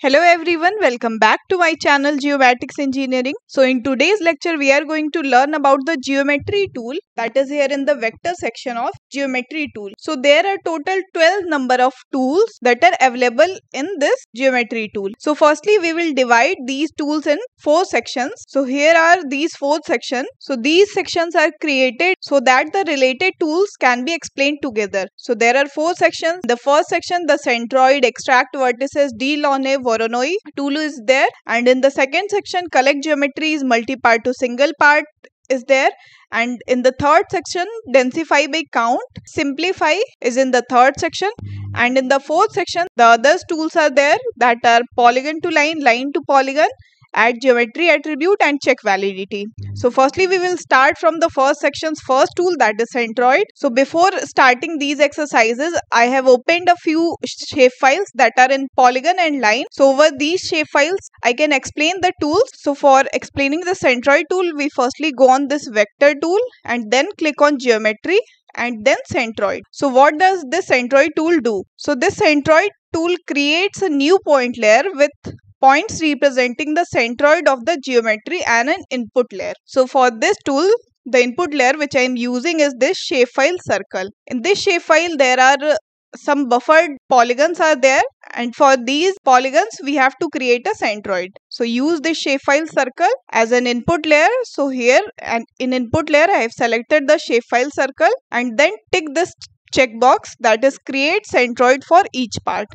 Hello everyone, welcome back to my channel Geomatics Engineering. So in today's lecture we are going to learn about the geometry tool that is here in the vector section of geometry tool. So there are total 12 number of tools that are available in this geometry tool. So firstly we will divide these tools in four sections. So here are these four sections. So these sections are created so that the related tools can be explained together. So there are four sections. The first section the centroid, extract vertices, delaunay, Voronoi tool is there. And in the second section collect geometry is multi-part to single part is there. And in the third section densify by count simplify is in the third section. And in the fourth section the others tools are there that are polygon to line line to polygon add geometry attribute and check validity. So firstly we will start from the first section's first tool that is centroid. So before starting these exercises I have opened a few shapefiles that are in polygon and line. So over these shapefiles I can explain the tools. So for explaining the centroid tool we firstly go on this vector tool and then click on geometry and then centroid. So what does this centroid tool do? So this centroid tool creates a new point layer with points representing the centroid of the geometry and an input layer. So for this tool, the input layer which I am using is this shapefile circle. In this shapefile, there are uh, some buffered polygons are there and for these polygons we have to create a centroid so use this shapefile circle as an input layer so here and in input layer i have selected the shapefile circle and then tick this checkbox that is create centroid for each part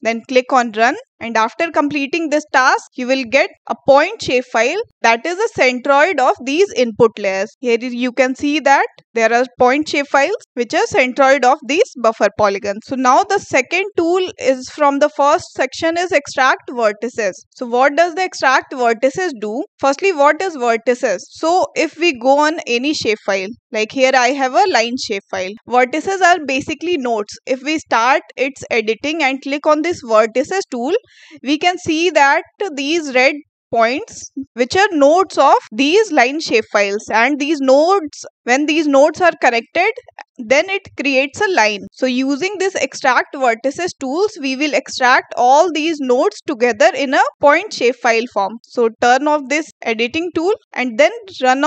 then click on run and after completing this task you will get a point shapefile that is a centroid of these input layers. Here you can see that there are point shapefiles which are centroid of these buffer polygons. So now the second tool is from the first section is extract vertices. So what does the extract vertices do? Firstly what is vertices? So if we go on any shapefile like here I have a line shapefile. Vertices are basically nodes. If we start its editing and click on this vertices tool we can see that these red points which are nodes of these line shapefiles and these nodes when these nodes are connected then it creates a line. So using this extract vertices tools we will extract all these nodes together in a point shapefile form. So turn off this editing tool and then run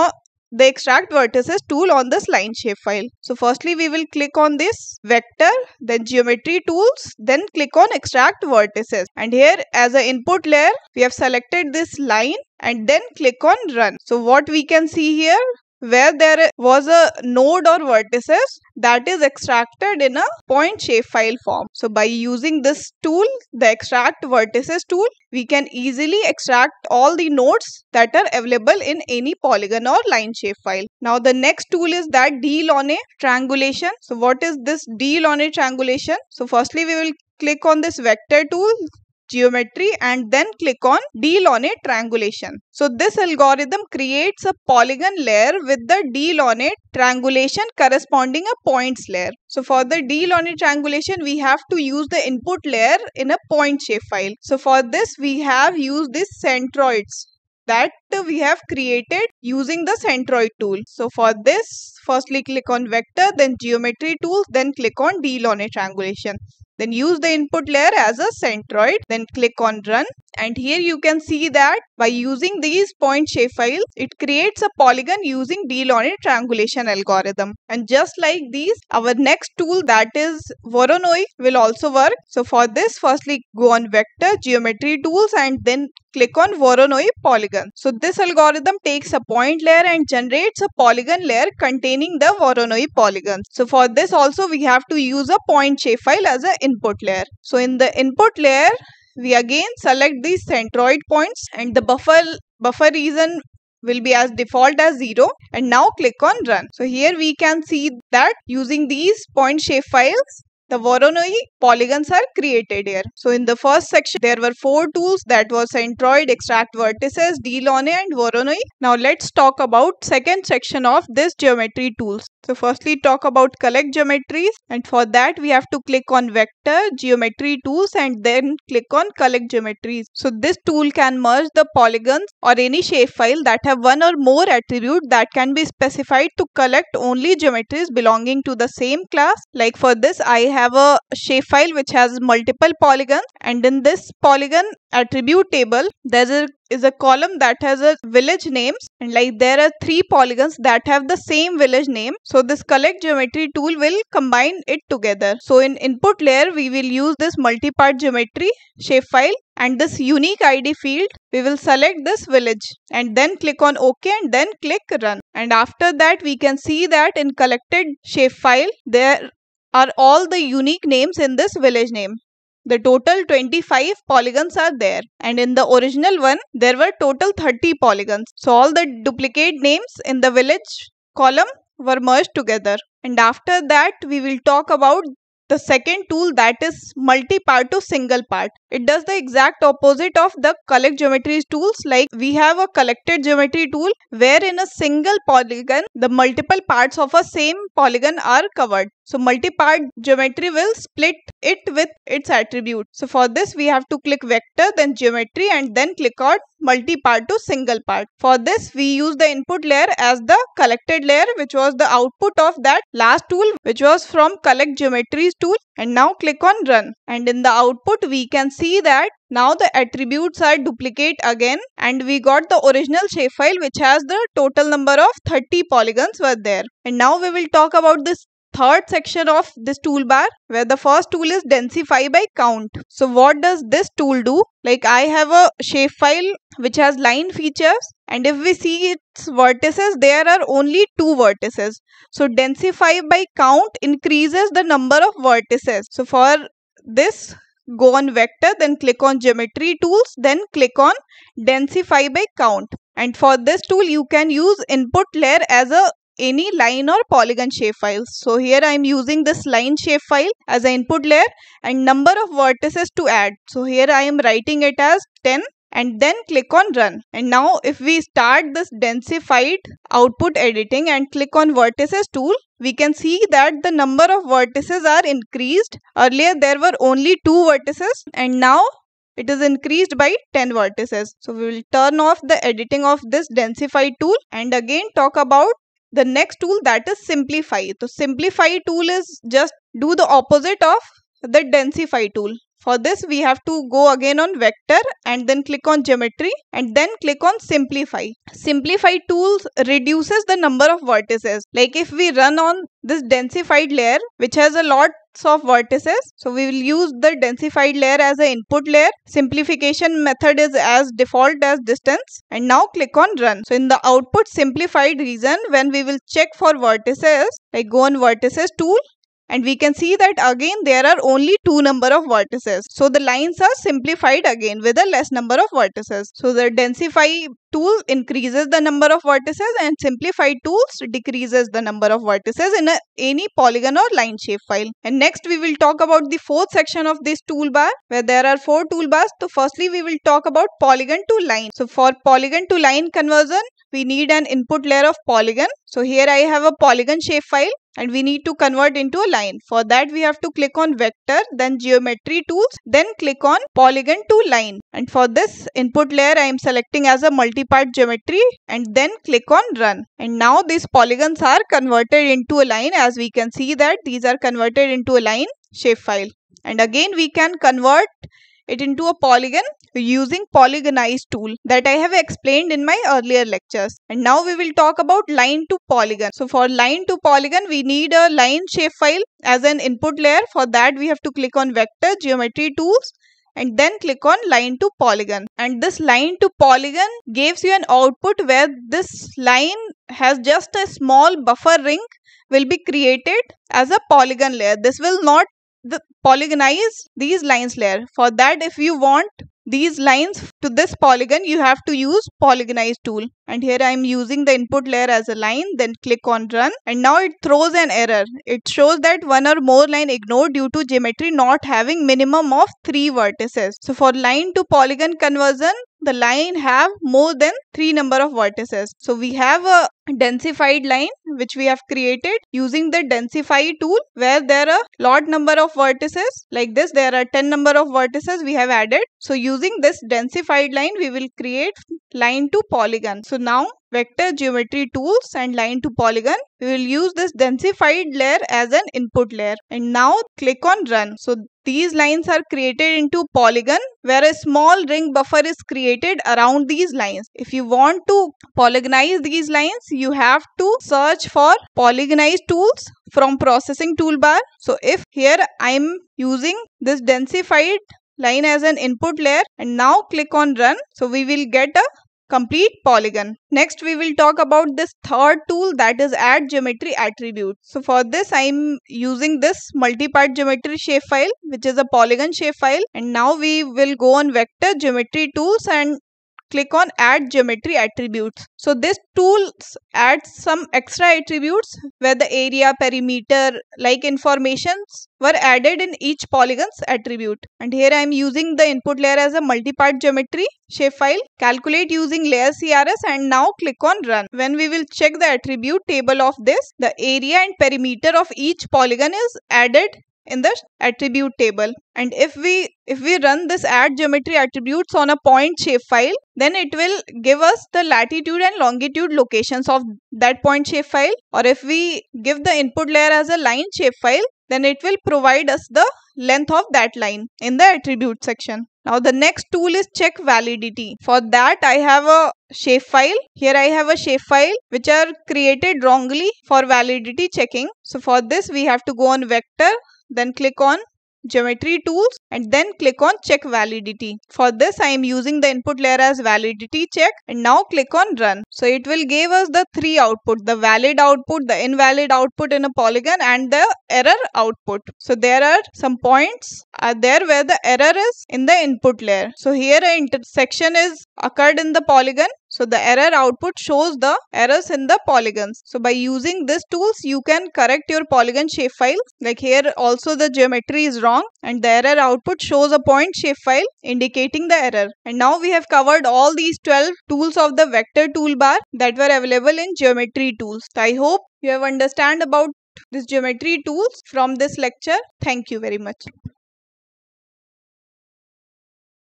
the extract vertices tool on this line shapefile. So firstly we will click on this vector then geometry tools then click on extract vertices and here as an input layer we have selected this line and then click on run. So what we can see here where there was a node or vertices that is extracted in a point shapefile form. So by using this tool, the extract vertices tool, we can easily extract all the nodes that are available in any polygon or line shapefile. Now the next tool is that Delaunay triangulation. So what is this Delaunay triangulation? So firstly we will click on this vector tool geometry and then click on Delaunay triangulation. So this algorithm creates a polygon layer with the Delaunay triangulation corresponding a points layer. So for the Delaunay triangulation we have to use the input layer in a point shapefile. So for this we have used this centroids that we have created using the centroid tool. So for this firstly click on vector then geometry tools then click on Delaunay triangulation. Then use the input layer as a centroid. Then click on run. And here you can see that by using these point shapefiles, it creates a polygon using Delaunay triangulation algorithm. And just like these, our next tool that is Voronoi will also work. So for this, firstly go on vector, geometry tools and then click on Voronoi polygon. So this algorithm takes a point layer and generates a polygon layer containing the Voronoi polygon. So for this also we have to use a point shapefile as an input layer. So in the input layer we again select these centroid points and the buffer buffer region will be as default as 0 and now click on run. So here we can see that using these point shapefiles the Voronoi polygons are created here. So in the first section, there were four tools that was centroid, extract vertices, Delaunay and Voronoi. Now let's talk about second section of this geometry tools. So firstly talk about collect geometries and for that we have to click on vector, geometry tools and then click on collect geometries. So this tool can merge the polygons or any shapefile that have one or more attribute that can be specified to collect only geometries belonging to the same class. Like for this I have have a shapefile which has multiple polygons and in this polygon attribute table there is a, column that has a village names and like there are three polygons that have the same village name. So this collect geometry tool will combine it together. So in input layer we will use this multi-part geometry shapefile and this unique id field. We will select this village and then click on ok and then click run. And after that we can see that in collected shapefile there are all the unique names in this village name the total 25 polygons are there and in the original one there were total 30 polygons. So all the duplicate names in the village column were merged together. And after that we will talk about the second tool that is multi-part to single part. It does the exact opposite of the collect geometry tools like we have a collected geometry tool where in a single polygon the multiple parts of a same polygon are covered. So multi-part geometry will split it with its attribute. So for this we have to click vector then geometry and then click on multi-part to single part. For this we use the input layer as the collected layer which was the output of that last tool which was from collect geometries tool and now click on run and in the output we can see that now the attributes are duplicate again and we got the original shapefile which has the total number of 30 polygons were there. And now we will talk about this third section of this toolbar where the first tool is densify by count. So what does this tool do? Like I have a shapefile which has line features and if we see its vertices there are only two vertices. So densify by count increases the number of vertices. So for this go on vector then click on geometry tools then click on densify by count and for this tool you can use input layer as a any line or polygon shape file. So here I am using this line shape file as an input layer and number of vertices to add. So here I am writing it as 10 and then click on run. And now if we start this densified output editing and click on vertices tool, we can see that the number of vertices are increased. Earlier there were only two vertices and now it is increased by 10 vertices. So we will turn off the editing of this densify tool and again talk about the next tool that is simplify. So simplify tool is just do the opposite of the densify tool. For this we have to go again on vector and then click on geometry and then click on simplify. Simplify tools reduces the number of vertices. Like if we run on this densified layer which has a lot of vertices. So we will use the densified layer as an input layer. Simplification method is as default as distance. And now click on run. So in the output simplified region when we will check for vertices like go on vertices tool and we can see that again there are only two number of vertices. So the lines are simplified again with a less number of vertices. So the densify tool increases the number of vertices and simplify tools decreases the number of vertices in a, any polygon or line shape file. And next we will talk about the fourth section of this toolbar where there are four toolbars. So firstly we will talk about polygon to line. So for polygon to line conversion we need an input layer of polygon. So here I have a polygon shape file and we need to convert into a line. For that we have to click on vector then geometry tools then click on polygon to line and for this input layer I am selecting as a multi-part geometry and then click on run and now these polygons are converted into a line as we can see that these are converted into a line shapefile and again we can convert it into a polygon using polygonize tool that I have explained in my earlier lectures. And now we will talk about line to polygon. So for line to polygon, we need a line shapefile as an input layer. For that, we have to click on vector geometry tools and then click on line to polygon and this line to polygon gives you an output where this line has just a small buffer ring will be created as a polygon layer this will not the polygonize these lines layer. For that if you want these lines to this polygon you have to use polygonize tool. And here I am using the input layer as a line then click on run. And now it throws an error. It shows that one or more line ignored due to geometry not having minimum of three vertices. So for line to polygon conversion the line have more than three number of vertices. So we have a densified line which we have created using the densify tool where there are lot number of vertices. Like this there are 10 number of vertices we have added. So using this densified line we will create line to polygon. So now vector geometry tools and line to polygon we will use this densified layer as an input layer and now click on run so these lines are created into polygon where a small ring buffer is created around these lines. If you want to polygonize these lines, you have to search for polygonize tools from processing toolbar. So if here I am using this densified line as an input layer and now click on run. So we will get a complete polygon. Next we will talk about this third tool that is add geometry attribute. So for this I am using this multi-part geometry shapefile which is a polygon shapefile and now we will go on vector geometry tools and click on add geometry attributes. So this tool adds some extra attributes where the area, perimeter, like informations were added in each polygon's attribute. And here I am using the input layer as a multi-part geometry shapefile. Calculate using layer CRS and now click on run. When we will check the attribute table of this, the area and perimeter of each polygon is added in the attribute table. And if we if we run this add geometry attributes on a point shapefile then it will give us the latitude and longitude locations of that point shapefile or if we give the input layer as a line shapefile then it will provide us the length of that line in the attribute section. Now the next tool is check validity. For that i have a shapefile here i have a shapefile which are created wrongly for validity checking. So for this we have to go on vector then click on geometry tools and then click on check validity. For this I am using the input layer as validity check and now click on run. So it will give us the three output the valid output, the invalid output in a polygon and the error output. So there are some points are there where the error is in the input layer. So here an intersection is occurred in the polygon so the error output shows the errors in the polygons. So by using these tools, you can correct your polygon shapefile. Like here also the geometry is wrong and the error output shows a point shapefile indicating the error. And now we have covered all these 12 tools of the vector toolbar that were available in geometry tools. So I hope you have understand about this geometry tools from this lecture. Thank you very much.